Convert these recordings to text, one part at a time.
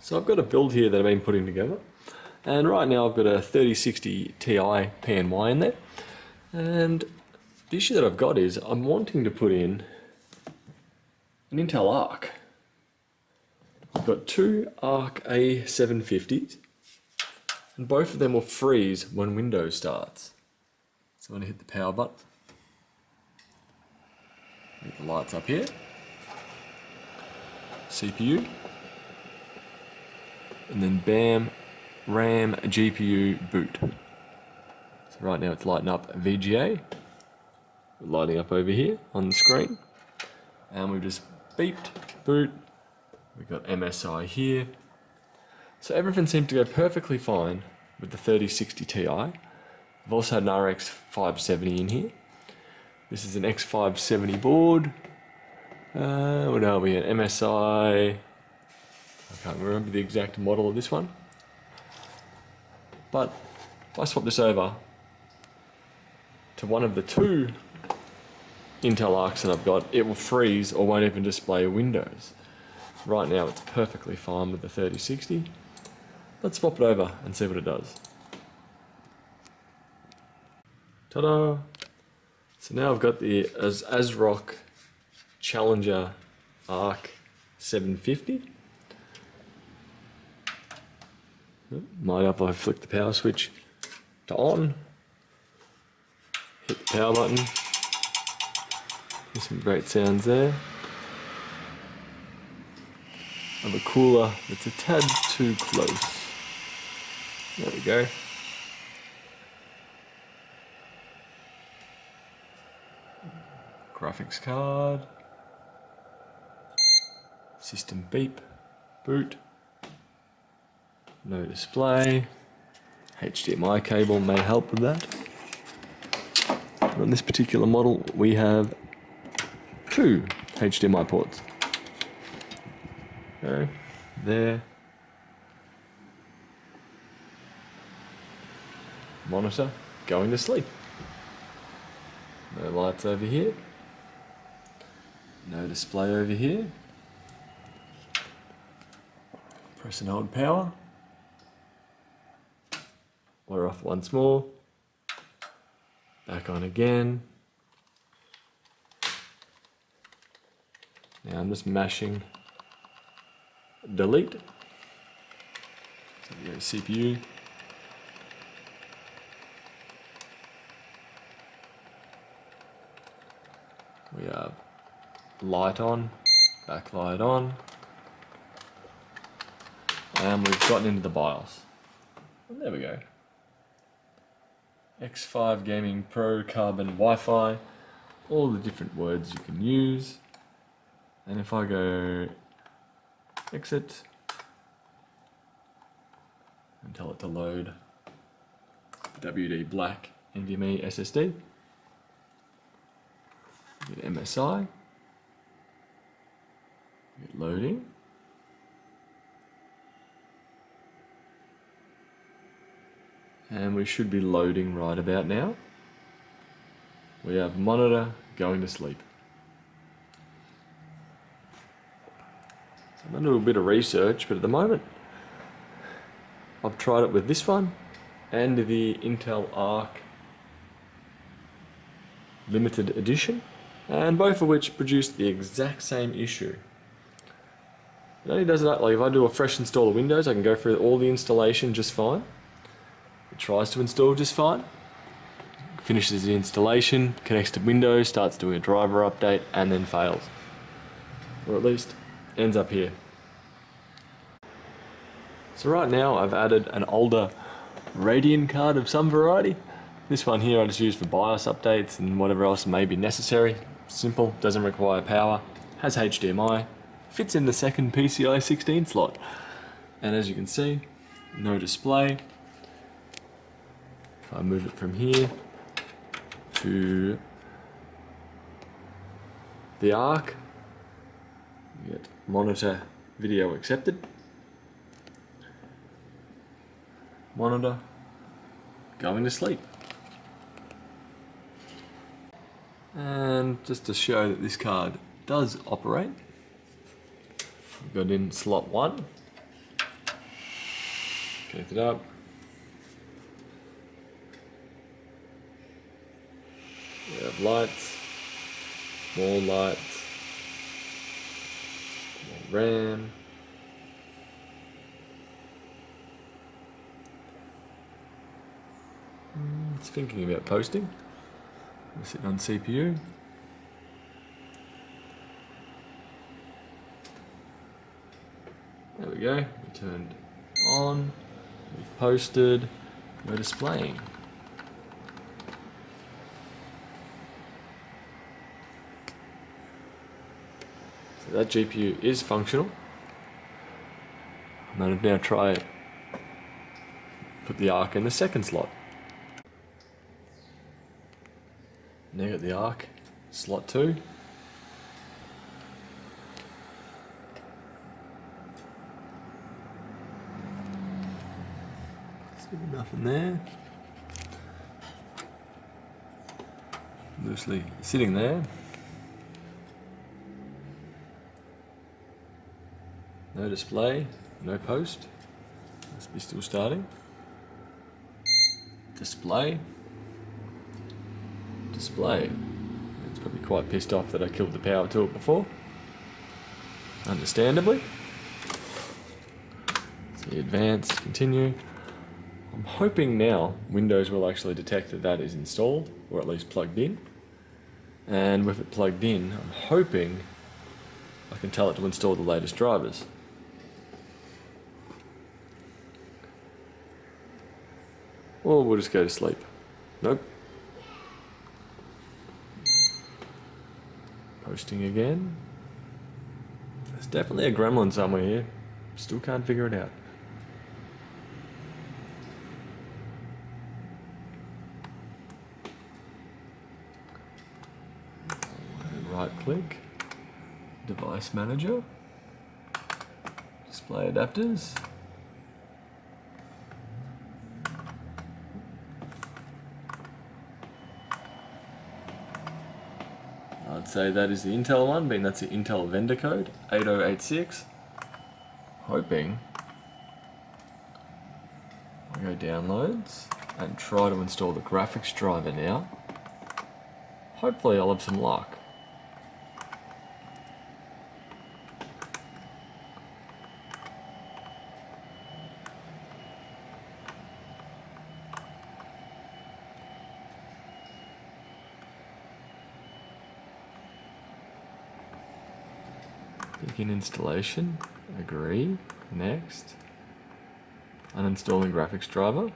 So I've got a build here that I've been putting together. And right now I've got a 3060 Ti PNY in there. And the issue that I've got is I'm wanting to put in an Intel Arc. I've got two Arc A750s and both of them will freeze when Windows starts. So I'm going to hit the power button. Get the lights up here. CPU. And then bam, RAM, GPU, boot. So right now it's lighting up VGA. Lighting up over here on the screen. And we've just beeped, boot. We've got MSI here. So everything seemed to go perfectly fine with the 3060 Ti. I've also had an RX 570 in here. This is an X570 board. Uh, what are we at? MSI. I can't remember the exact model of this one. But if I swap this over to one of the two Intel Arcs that I've got, it will freeze or won't even display Windows. Right now it's perfectly fine with the 3060. Let's swap it over and see what it does. Ta-da! So now I've got the As ASRock Challenger Arc 750. Might up I flick the power switch to on. Hit the power button. There's some great sounds there. Of a cooler that's a tad too close. There we go. Graphics card. System beep. Boot. No display. HDMI cable may help with that. On this particular model, we have two HDMI ports. Okay, there. Monitor going to sleep. No lights over here. No display over here. Press and hold power. We're off once more. Back on again. Now I'm just mashing delete. So we go CPU. We have light on, backlight on, and we've gotten into the BIOS. There we go. X5 Gaming Pro Carbon Wi-Fi, all the different words you can use. And if I go exit and tell it to load WD Black NVMe SSD, get MSI, get loading. And we should be loading right about now. We have monitor going to sleep. So I'm a bit of research, but at the moment I've tried it with this one and the Intel Arc limited edition and both of which produce the exact same issue. It only does that, like if I do a fresh install of Windows I can go through all the installation just fine it tries to install just fine. Finishes the installation, connects to Windows, starts doing a driver update, and then fails. Or at least ends up here. So right now I've added an older Radeon card of some variety. This one here I just use for BIOS updates and whatever else may be necessary. Simple, doesn't require power, has HDMI, fits in the second PCI 16 slot. And as you can see, no display, if I move it from here to the arc, get monitor video accepted, monitor going to sleep. And just to show that this card does operate, I've got in slot one Connect it up. Have lights, more lights, more RAM. Hmm, it's thinking about posting. We're sitting on CPU. There we go. We turned on. We've posted. We're displaying. That GPU is functional. I'm going to now try put the arc in the second slot. Now got the arc, slot 2. Still nothing there. Loosely sitting there. No display, no post. Must be still starting. Display. Display. It's probably quite pissed off that I killed the power to it before. Understandably. See advance, continue. I'm hoping now Windows will actually detect that that is installed, or at least plugged in. And with it plugged in, I'm hoping I can tell it to install the latest drivers. Or we'll just go to sleep. Nope. Posting again. There's definitely a gremlin somewhere here. Still can't figure it out. Right click, device manager, display adapters. Say that is the Intel one, being that's the Intel vendor code, 8086. Hoping I go downloads and try to install the graphics driver now. Hopefully I'll have some luck. Begin installation. Agree. Next. Uninstalling graphics driver.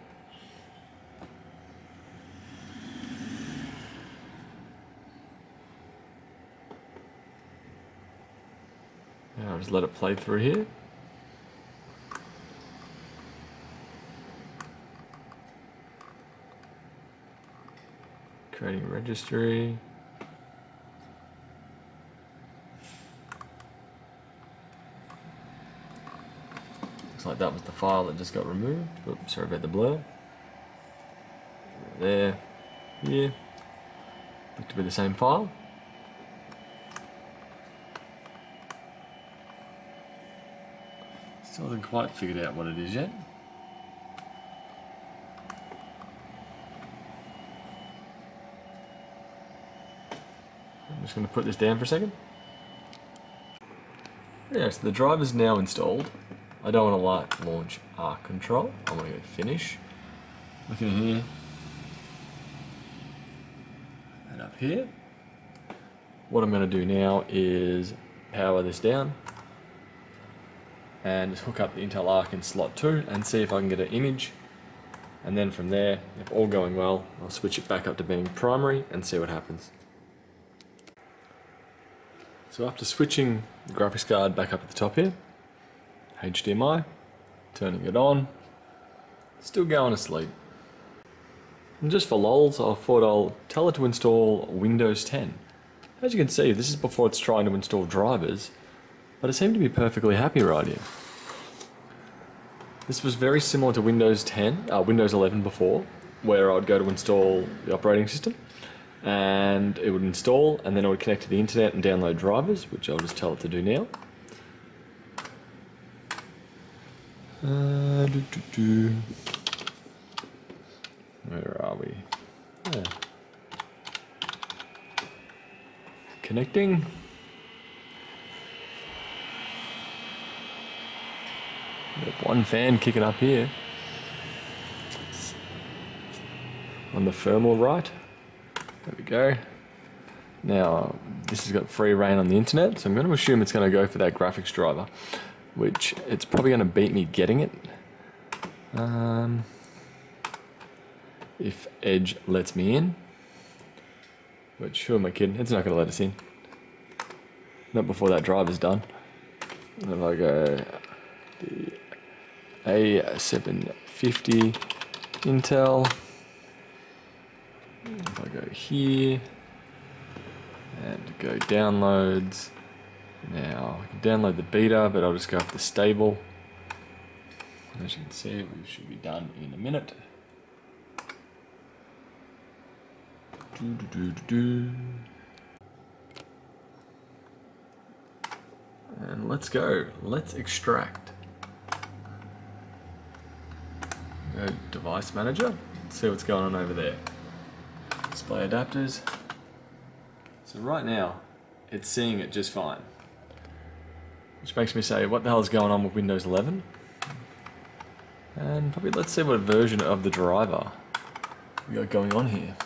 Now I'll just let it play through here. Creating registry. Looks like that was the file that just got removed. Oops, sorry about the blur. There, Yeah. Look to be the same file. Still haven't quite figured out what it is yet. I'm just going to put this down for a second. Yeah, so the driver's now installed. I don't want to like launch Arc Control. I want to go finish. Look in here. And up here. What I'm going to do now is power this down and just hook up the Intel Arc in slot 2 and see if I can get an image and then from there, if all going well, I'll switch it back up to being primary and see what happens. So after switching the graphics card back up at the top here, HDMI, turning it on, still going to sleep. And just for lols, I thought I'll tell it to install Windows 10. As you can see, this is before it's trying to install drivers, but it seemed to be perfectly happy right here. This was very similar to Windows 10, uh, Windows 11 before, where I'd go to install the operating system, and it would install, and then it would connect to the internet and download drivers, which I'll just tell it to do now. Uh, do, do, do. Where are we? Yeah. Connecting. One fan kicking up here. On the Thermalright. There we go. Now, this has got free reign on the internet, so I'm going to assume it's going to go for that graphics driver, which it's probably going to beat me getting it. Um, if Edge lets me in. Which, who am I kidding? It's not going to let us in. Not before that drive is done. And if I go the A750 Intel, if I go here and go downloads, now I can download the beta, but I'll just go up to stable. As you can see, we should be done in a minute. Do, do, do, And let's go. Let's extract. Go device manager. See what's going on over there. Display adapters. So right now, it's seeing it just fine. Which makes me say, what the hell is going on with Windows 11? And probably let's see what version of the driver we got going on here.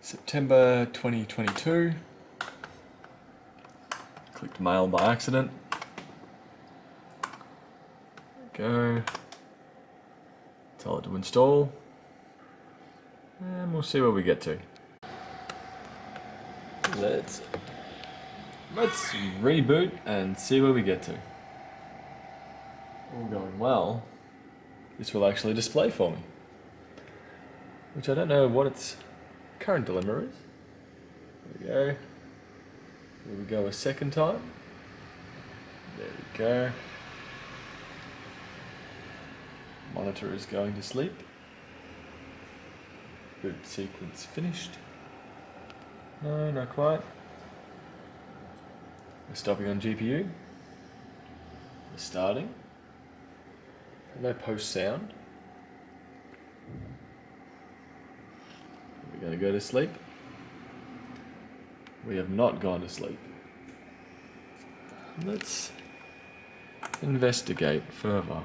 September 2022. Clicked mail by accident. Go. Tell it to install. And we'll see where we get to. Let's let's reboot and see where we get to. All going well. This will actually display for me. Which I don't know what its current dilemma is. There we go. Here we go a second time. There we go. Monitor is going to sleep. Sequence finished. No, not quite. We're stopping on GPU. We're starting. No post sound. We're going to go to sleep. We have not gone to sleep. Let's investigate further.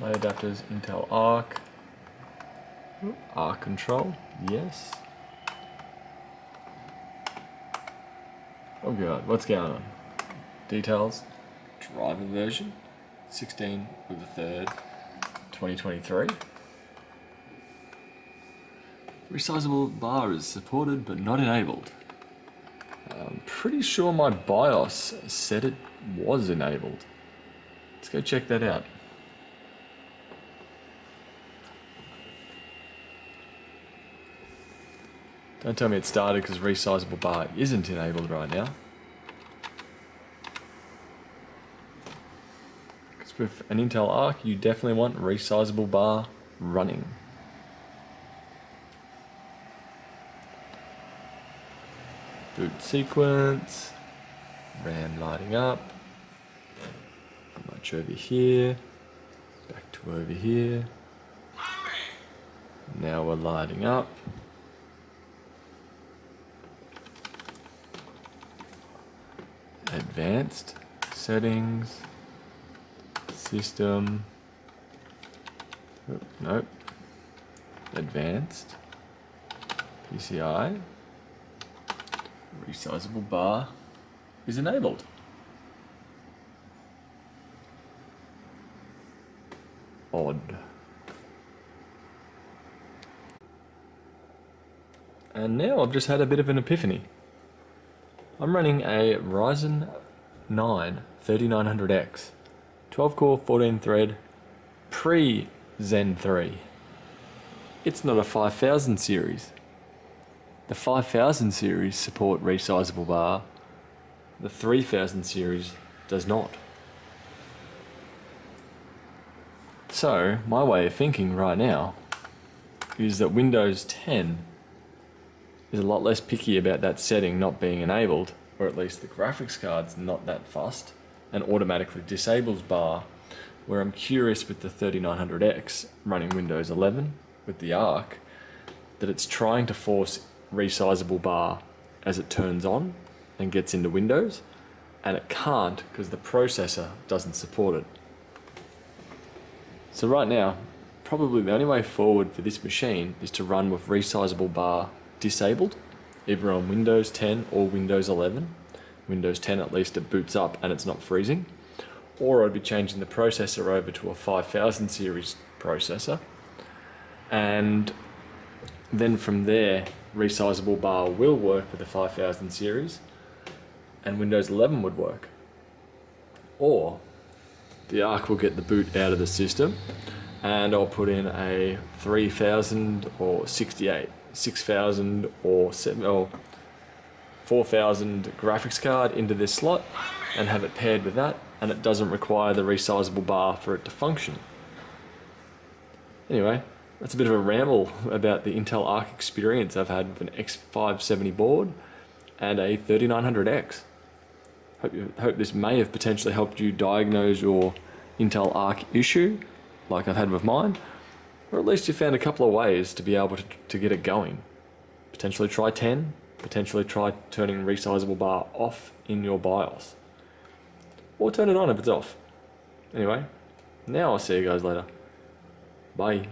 Display adapters, Intel Arc. Arc control, yes. Oh god, what's going on? Details, driver version, 16 with the 3rd, 2023. Resizable bar is supported but not enabled. I'm pretty sure my BIOS said it was enabled. Let's go check that out. Don't tell me it started because resizable bar isn't enabled right now. Because with an Intel Arc, you definitely want resizable bar running. Boot sequence, RAM lighting up, much over here, back to over here. Now we're lighting up. Advanced settings, system, oh, nope, advanced, PCI, resizable bar is enabled. Odd. And now I've just had a bit of an epiphany. I'm running a Ryzen 9 3900X, 12 core, 14 thread, pre Zen 3. It's not a 5000 series. The 5000 series support resizable bar. The 3000 series does not. So, my way of thinking right now is that Windows 10 is a lot less picky about that setting not being enabled, or at least the graphics card's not that fast, and automatically disables bar, where I'm curious with the 3900X running Windows 11 with the ARC, that it's trying to force resizable bar as it turns on and gets into Windows, and it can't because the processor doesn't support it. So right now, probably the only way forward for this machine is to run with resizable bar disabled, either on Windows 10 or Windows 11. Windows 10 at least it boots up and it's not freezing. Or I'd be changing the processor over to a 5000 series processor. And then from there, resizable bar will work with the 5000 series and Windows 11 would work. Or the ARC will get the boot out of the system and I'll put in a 3000 or 68, 6000 or 7 or 4000 graphics card into this slot and have it paired with that and it doesn't require the resizable bar for it to function. Anyway, that's a bit of a ramble about the Intel Arc experience I've had with an X570 board and a 3900X. Hope, you, hope this may have potentially helped you diagnose your Intel Arc issue, like I've had with mine, or at least you found a couple of ways to be able to, to get it going. Potentially try 10, potentially try turning resizable bar off in your BIOS. Or turn it on if it's off. Anyway, now I'll see you guys later. Bye.